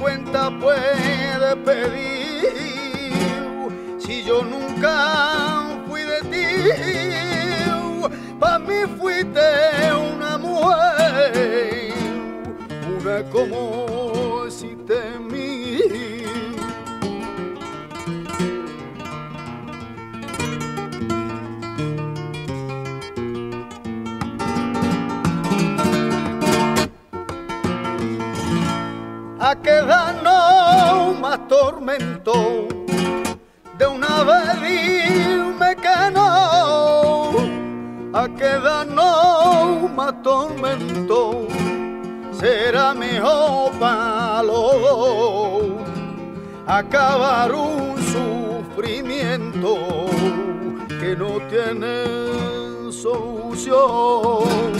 cuenta puede pedir si yo nunca? Para mí fuiste una mujer, una como si te mí. a quedarnos más tormento de una vez a quedarnos más tormento será los dos acabar un sufrimiento que no tiene solución